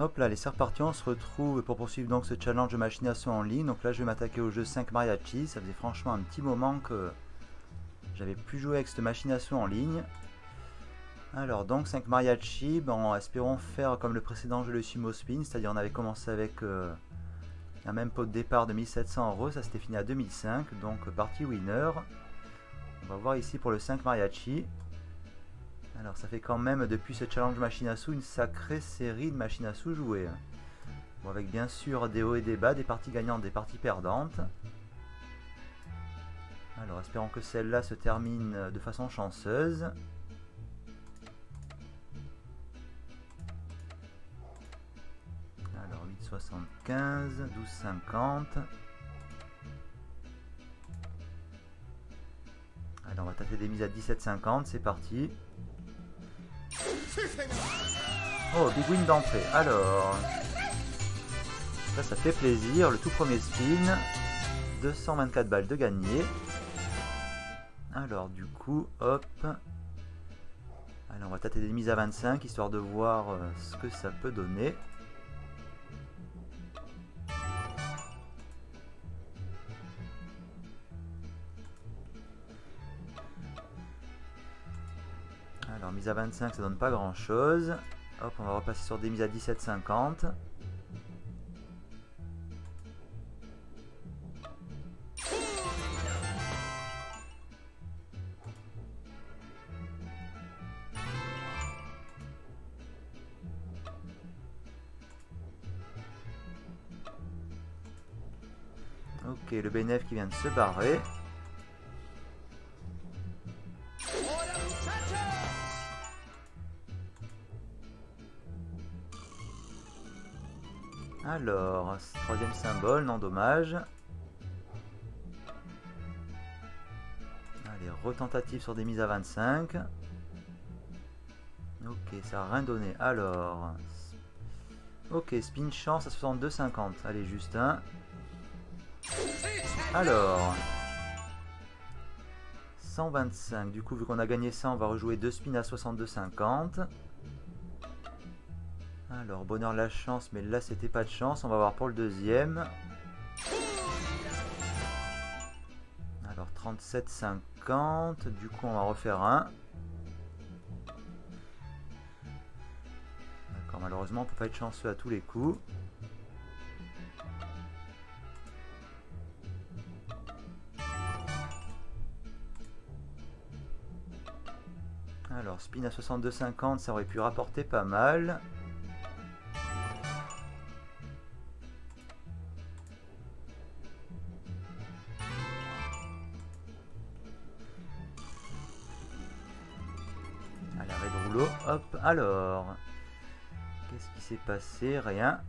Hop là, les c'est reparti, on se retrouve pour poursuivre donc ce challenge de machination en ligne. Donc là, je vais m'attaquer au jeu 5 Mariachi. Ça faisait franchement un petit moment que j'avais plus joué avec cette machination en ligne. Alors donc 5 Mariachi, bon, espérons faire comme le précédent jeu le Sumo Spin, c'est-à-dire on avait commencé avec euh, un même pot de départ de 1700 euros, ça s'était fini à 2005, donc partie winner. On va voir ici pour le 5 Mariachi. Alors ça fait quand même depuis ce challenge machine à sous une sacrée série de machines à sous jouées. Bon, avec bien sûr des hauts et des bas, des parties gagnantes, des parties perdantes. Alors espérons que celle-là se termine de façon chanceuse. Alors 8,75, 12,50. Alors on va tâter des mises à 17,50, c'est parti. Oh, big win d'entrée. Alors, ça, ça fait plaisir. Le tout premier spin. 224 balles de gagné. Alors, du coup, hop. Alors, on va tâter des mises à 25, histoire de voir euh, ce que ça peut donner. Alors mise à 25 ça donne pas grand chose. Hop on va repasser sur des mises à 17,50. Ok, le BNF qui vient de se barrer. Alors, troisième symbole, non dommage. Allez, retentative sur des mises à 25. Ok, ça n'a rien donné. Alors, ok, spin chance à 62,50. Allez, juste un. Alors, 125. Du coup, vu qu'on a gagné ça, on va rejouer deux spins à 62,50. Alors, bonheur la chance, mais là c'était pas de chance. On va voir pour le deuxième. Alors 37,50. Du coup, on va refaire un. D'accord, malheureusement, on peut pas être chanceux à tous les coups. Alors, spin à 62,50, ça aurait pu rapporter pas mal. Alors. Qu'est-ce qui s'est passé? Rien.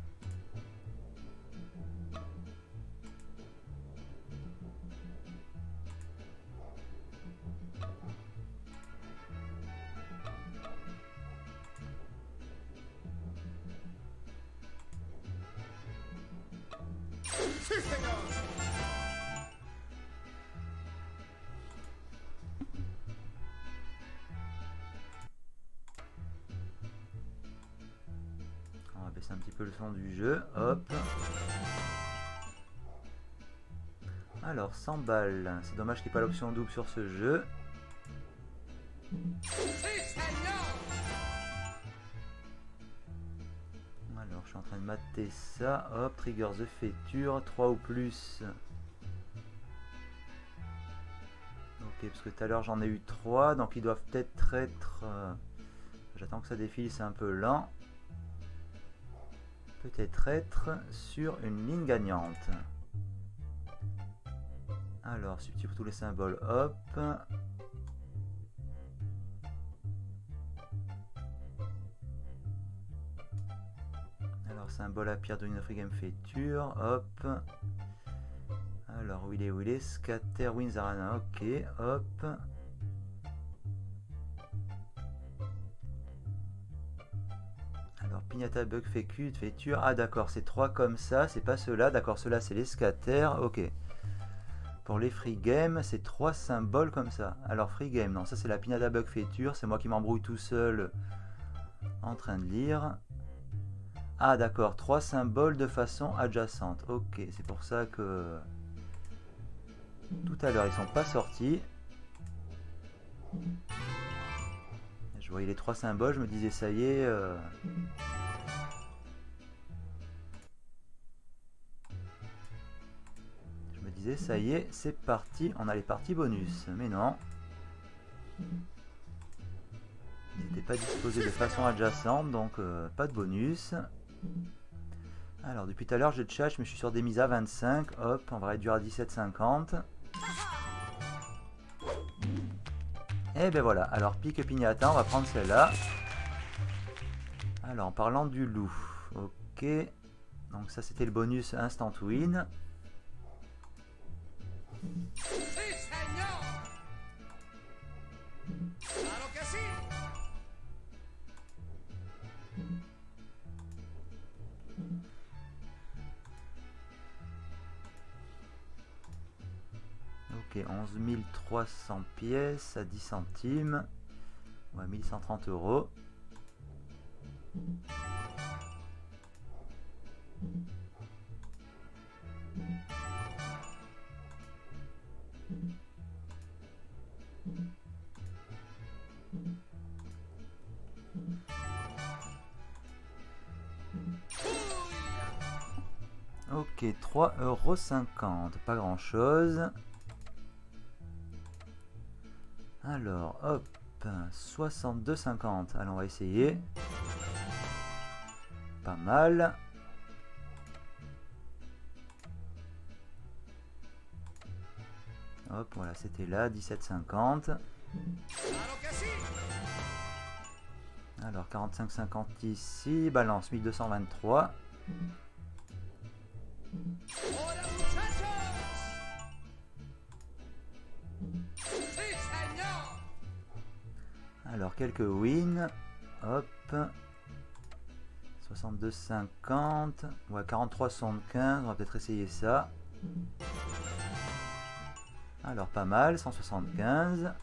Du jeu. Hop. Alors, 100 balles. C'est dommage qu'il n'y ait pas l'option double sur ce jeu. Alors, je suis en train de mater ça. Hop, triggers de féture. 3 ou plus. Ok, parce que tout à l'heure j'en ai eu 3. Donc, ils doivent peut-être être... Euh, j'attends que ça défile, c'est un peu lent peut-être être sur une ligne gagnante. Alors, substitue pour tous les symboles, hop. Alors, symbole à pierre de free game feature, hop. Alors, où il est, où il est? Scatter Arena, ok, hop. Pignata Bug Fécu, Féture. Ah d'accord, c'est trois comme ça, c'est pas ceux-là. D'accord, ceux-là c'est les scatter. Ok. Pour les free games, c'est trois symboles comme ça. Alors free game, non, ça c'est la Pignata Bug Féture. C'est moi qui m'embrouille tout seul en train de lire. Ah d'accord, trois symboles de façon adjacente. Ok, c'est pour ça que... Tout à l'heure, ils sont pas sortis. Je voyais les trois symboles, je me disais ça y est... Euh, je me disais ça y est, c'est parti, on a les parties bonus. Mais non. Ils n'étaient pas disposés de façon adjacente, donc euh, pas de bonus. Alors, depuis tout à l'heure, je cherche, mais je suis sur des mises à 25. Hop, on va réduire à 17,50. Et ben voilà, alors pique pignata, on va prendre celle-là. Alors, en parlant du loup. Ok. Donc ça, c'était le bonus Instant Win. Ok, 11 300 pièces à 10 centimes. Ouais, 1130 euros. Ok, 3,50€, pas grand chose. Alors, hop, 62,50. Allons, on va essayer. Pas mal. Hop, voilà, c'était là, 17,50. Alors, 45,50 ici, balance 1223. Alors, quelques wins. Hop. 62,50. Ouais, 43,75. On va peut-être essayer ça. Alors, pas mal. 175.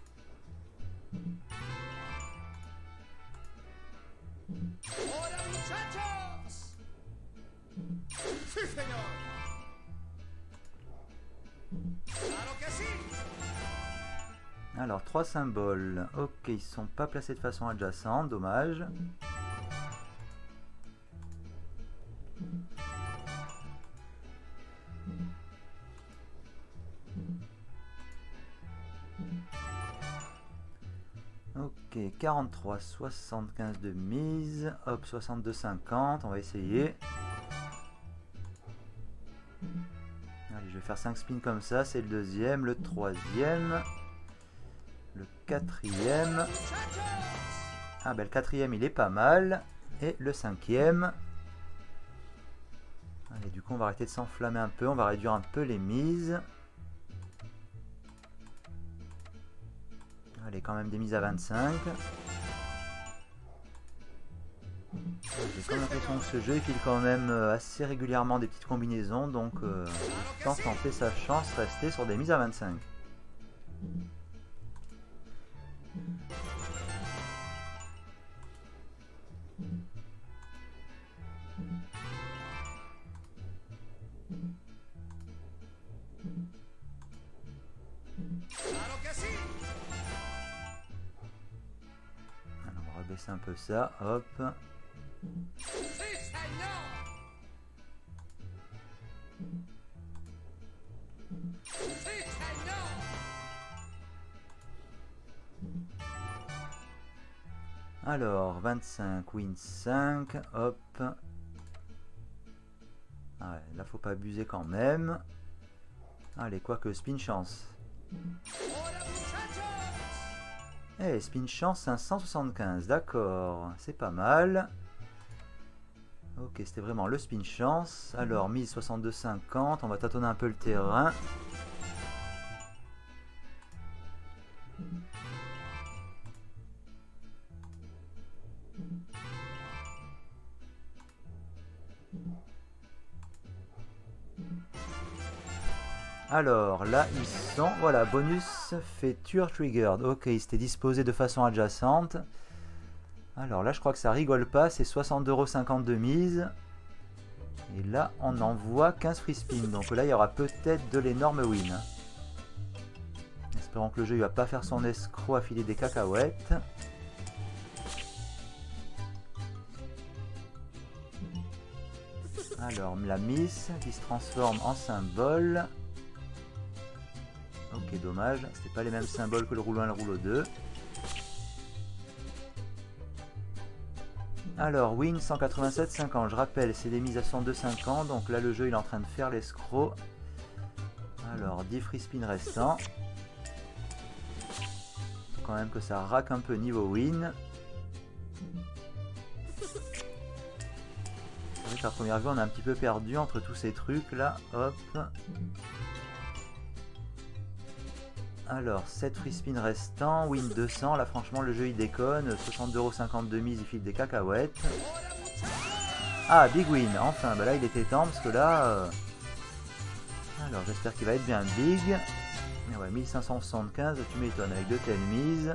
Alors, trois symboles. Ok, ils sont pas placés de façon adjacente, dommage. Ok, 43, 75 de mise. Hop, 62, 50. On va essayer. Allez, je vais faire 5 spins comme ça. C'est le deuxième, le troisième le quatrième. Ah ben le quatrième il est pas mal. Et le cinquième. Allez, du coup on va arrêter de s'enflammer un peu, on va réduire un peu les mises. Allez, quand même des mises à 25. J'ai même l'impression que ce jeu il file quand même euh, assez régulièrement des petites combinaisons, donc euh, je tenter sa chance, rester sur des mises à 25. On va rebaisser un peu ça, hop. Alors, 25, win 5, hop. Ah ouais, là, faut pas abuser quand même. Allez, quoique, spin chance. Eh, spin chance 575, d'accord, c'est pas mal. Ok, c'était vraiment le spin chance. Alors, 1062,50, on va tâtonner un peu le terrain. Alors là, ils sont... Voilà, bonus feature triggered. Ok, ils étaient disposés de façon adjacente. Alors là, je crois que ça rigole pas. C'est 60,50€ de mise. Et là, on envoie 15 free spin. Donc là, il y aura peut-être de l'énorme win. Espérons que le jeu ne va pas faire son escroc à filer des cacahuètes. Alors, la miss qui se transforme en symbole. Ok, dommage. C'était pas les mêmes symboles que le rouleau 1 et le rouleau 2. Alors, win 187,50. Je rappelle, c'est des mises à 102,50. Donc là, le jeu, il est en train de faire l'escroc. Alors, 10 free spin restants. Faut quand même que ça raque un peu niveau win. C'est vrai qu'à première vue, on a un petit peu perdu entre tous ces trucs là. Hop. Alors, 7 free spin restants, win 200. Là, franchement, le jeu il déconne. 62,50€ de mise, il file des cacahuètes. Ah, big win, enfin. Bah là, il était temps parce que là. Euh, alors, j'espère qu'il va être bien big. ouais, 1575, tu m'étonnes avec de telles mises.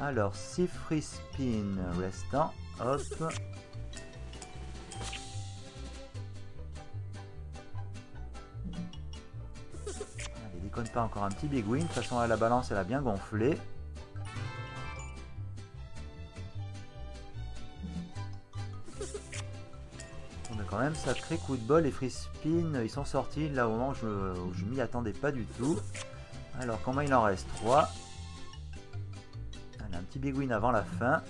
Alors, 6 free spin restants. Hop. Pas encore un petit big. De toute façon, la balance, elle a bien gonflé. On a quand même sacré coup de bol. Les free spin, ils sont sortis là au moment où je, m'y attendais pas du tout. Alors, comment il en reste? 3 un petit big avant la fin.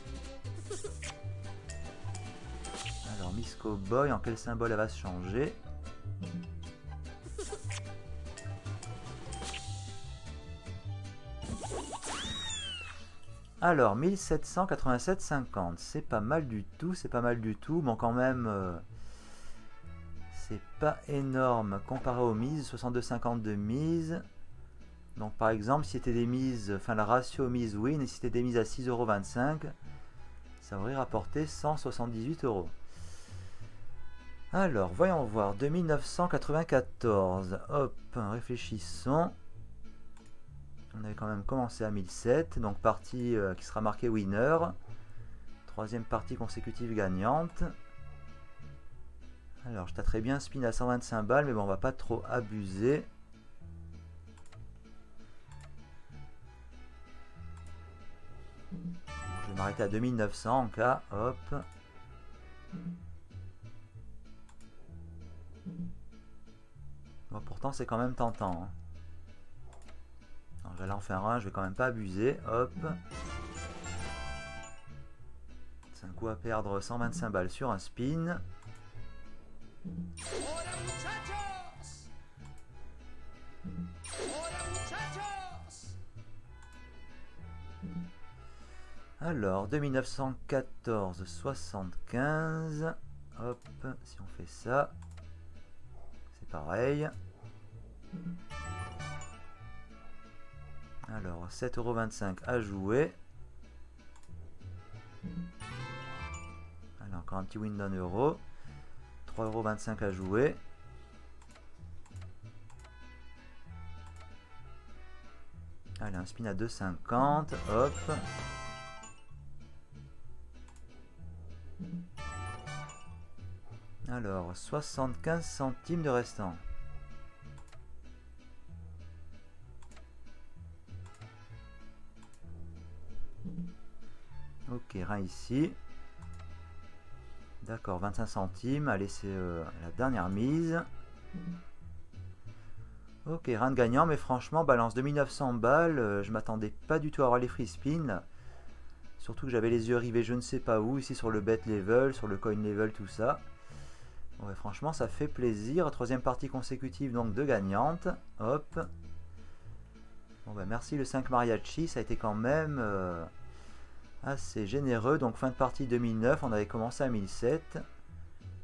Alors, Miss Cowboy, en quel symbole elle va se changer? Alors, 1787,50. C'est pas mal du tout, c'est pas mal du tout. Bon, quand même, euh, c'est pas énorme comparé aux mises. 62,50 de mise. Donc, par exemple, si c'était des mises, enfin, la ratio mise-win, si c'était des mises à 6,25€, ça aurait rapporté 178 euros. Alors, voyons voir. 2994. Hop, réfléchissons. On avait quand même commencé à 1007, donc partie euh, qui sera marquée winner. Troisième partie consécutive gagnante. Alors je tâterai bien spin à 125 balles, mais bon on va pas trop abuser. Je vais m'arrêter à 2900 en cas, hop. Bon, pourtant c'est quand même tentant. Hein. J'allais en faire un, je vais quand même pas abuser. Hop. C'est un coup à perdre 125 balles sur un spin. Alors, 2914, 75. Hop, si on fait ça, c'est pareil. Alors, 7,25€ à jouer. Alors, encore un petit win d'un euro. 3,25€ à jouer. Allez, un spin à 2,50. Hop. Alors, 75 centimes de restant. Ok, rein ici. D'accord, 25 centimes. Allez, c'est euh, la dernière mise. Ok, rein de gagnant, mais franchement, balance 2900 balles. Euh, je m'attendais pas du tout à avoir les free spins. Surtout que j'avais les yeux rivés je ne sais pas où, ici sur le bet level, sur le coin level, tout ça. Ouais, franchement, ça fait plaisir. Troisième partie consécutive, donc, de gagnante. Hop. Bon, bah, merci le 5 mariachi, ça a été quand même... Euh, assez généreux. Donc fin de partie 2009, on avait commencé à 1007.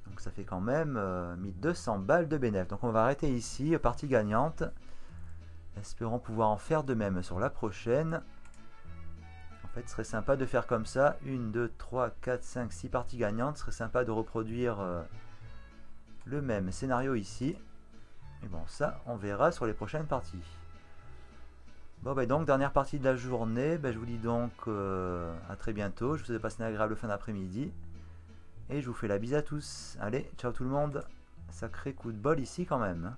Donc ça fait quand même 1200 euh, balles de bénéfice. Donc on va arrêter ici, partie gagnante. Espérons pouvoir en faire de même sur la prochaine. En fait, ce serait sympa de faire comme ça. 1, 2, 3, 4, 5, 6 parties gagnantes. Ce serait sympa de reproduire euh, le même scénario ici. Et bon, ça, on verra sur les prochaines parties. Bon, ben donc, dernière partie de la journée. Ben, je vous dis donc euh, à très bientôt. Je vous ai passé une agréable fin d'après-midi. Et je vous fais la bise à tous. Allez, ciao tout le monde. Sacré coup de bol ici quand même. hein.